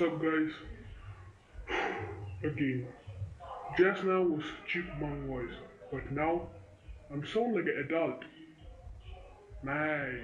What's up, guys? Again, just now was cheap chipmunk voice, but now I'm sound like an adult. Nice.